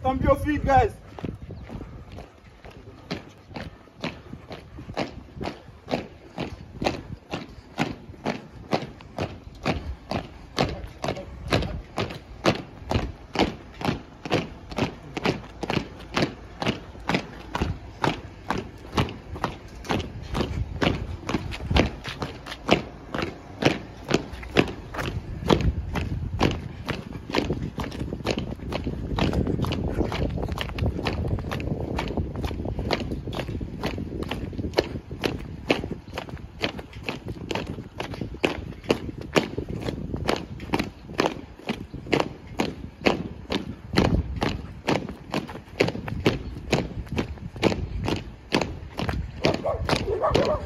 Stamp your feet, guys. Yeah.